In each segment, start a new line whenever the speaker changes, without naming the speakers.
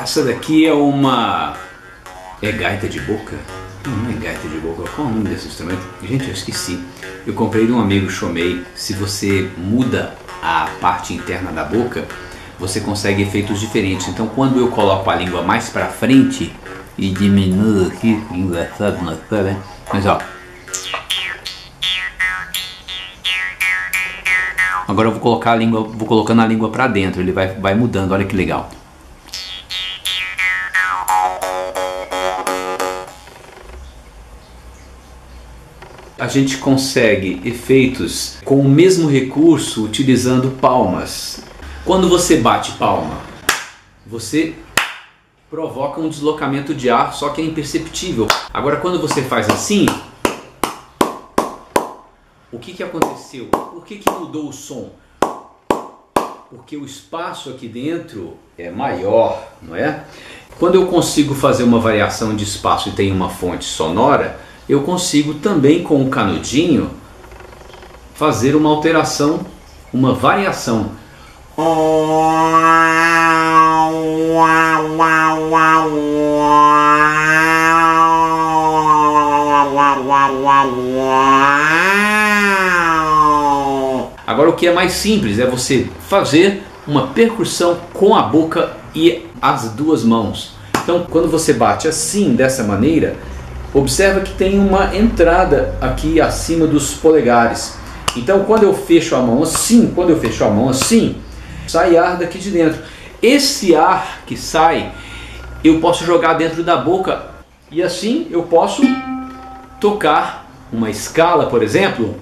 Essa daqui é uma... É gaita de boca? Não, não é gaita de boca. Qual é o nome desse instrumento? Gente, eu esqueci. Eu comprei de um amigo Chomei. Se você muda a parte interna da boca, você consegue efeitos diferentes. Então, quando eu coloco a língua mais para frente e diminuo aqui, engraçado, não é? Mas ó, Agora eu vou colocar a língua, vou colocando a língua para dentro, ele vai, vai mudando, olha que legal. a gente consegue efeitos com o mesmo recurso utilizando palmas. Quando você bate palma, você provoca um deslocamento de ar, só que é imperceptível. Agora, quando você faz assim, o que, que aconteceu? Por que, que mudou o som? Porque o espaço aqui dentro é maior, não é? Quando eu consigo fazer uma variação de espaço e tem uma fonte sonora, eu consigo também com o canudinho fazer uma alteração, uma variação. Agora o que é mais simples é você fazer uma percussão com a boca e as duas mãos. Então quando você bate assim, dessa maneira, Observa que tem uma entrada aqui acima dos polegares. Então quando eu fecho a mão assim, quando eu fecho a mão assim, sai ar daqui de dentro. Esse ar que sai, eu posso jogar dentro da boca e assim eu posso tocar uma escala, por exemplo.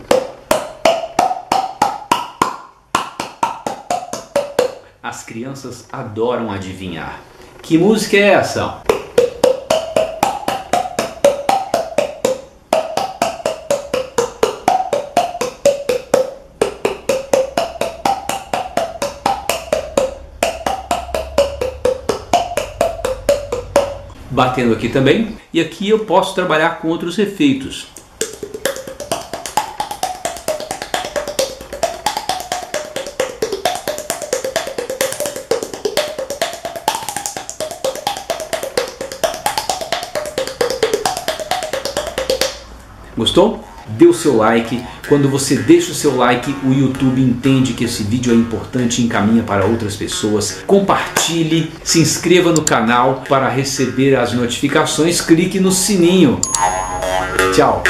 As crianças adoram adivinhar. Que música é essa? batendo aqui também. E aqui eu posso trabalhar com outros efeitos. Gostou? dê o seu like. Quando você deixa o seu like, o YouTube entende que esse vídeo é importante e encaminha para outras pessoas. Compartilhe, se inscreva no canal para receber as notificações, clique no sininho. Tchau!